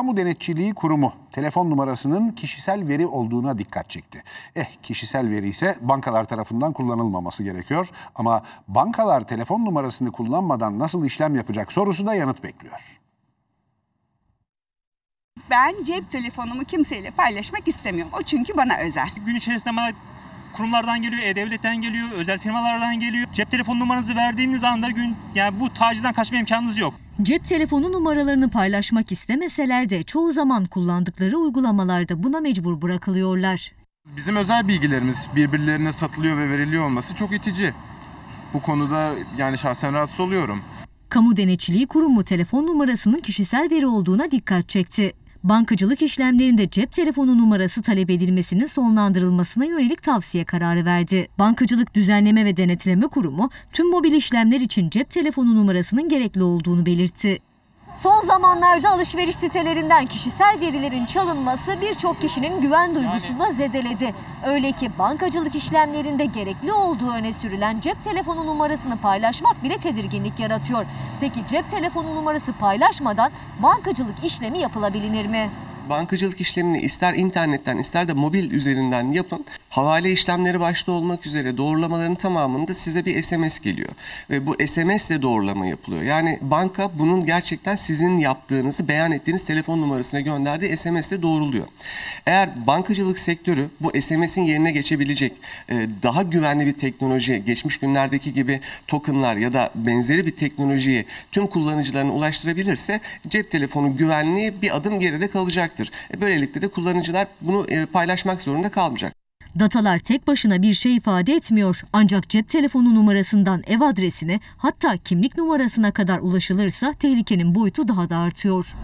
Kamu Denetçiliği Kurumu telefon numarasının kişisel veri olduğuna dikkat çekti. Eh kişisel veri ise bankalar tarafından kullanılmaması gerekiyor. Ama bankalar telefon numarasını kullanmadan nasıl işlem yapacak sorusu da yanıt bekliyor. Ben cep telefonumu kimseyle paylaşmak istemiyorum. O çünkü bana özel. Gün içerisinde bana kurumlardan geliyor, e-devletten geliyor, özel firmalardan geliyor. Cep telefon numaranızı verdiğiniz anda gün yani bu tacizden kaçma imkanınız yok. Cep telefonu numaralarını paylaşmak istemeseler de çoğu zaman kullandıkları uygulamalarda buna mecbur bırakılıyorlar. Bizim özel bilgilerimiz birbirlerine satılıyor ve veriliyor olması çok itici. Bu konuda yani şahsen rahatsız oluyorum. Kamu Denetçiliği Kurumu telefon numarasının kişisel veri olduğuna dikkat çekti. Bankacılık işlemlerinde cep telefonu numarası talep edilmesinin sonlandırılmasına yönelik tavsiye kararı verdi. Bankacılık Düzenleme ve Denetleme Kurumu tüm mobil işlemler için cep telefonu numarasının gerekli olduğunu belirtti. Son zamanlarda alışveriş sitelerinden kişisel verilerin çalınması birçok kişinin güven duygusunu zedeledi. Öyle ki bankacılık işlemlerinde gerekli olduğu öne sürülen cep telefonu numarasını paylaşmak bile tedirginlik yaratıyor. Peki cep telefonu numarası paylaşmadan bankacılık işlemi yapılabilir mi? Bankacılık işlemini ister internetten ister de mobil üzerinden yapın. Havale işlemleri başta olmak üzere doğrulamaların tamamında size bir SMS geliyor. Ve bu SMS ile doğrulama yapılıyor. Yani banka bunun gerçekten sizin yaptığınızı beyan ettiğiniz telefon numarasına gönderdiği SMS ile doğruluyor. Eğer bankacılık sektörü bu SMS'in yerine geçebilecek e, daha güvenli bir teknoloji, geçmiş günlerdeki gibi tokenlar ya da benzeri bir teknolojiyi tüm kullanıcılarına ulaştırabilirse cep telefonu güvenliği bir adım geride kalacaktır. E, Böylelikle de kullanıcılar bunu e, paylaşmak zorunda kalmayacak. Datalar tek başına bir şey ifade etmiyor. Ancak cep telefonu numarasından ev adresine hatta kimlik numarasına kadar ulaşılırsa tehlikenin boyutu daha da artıyor.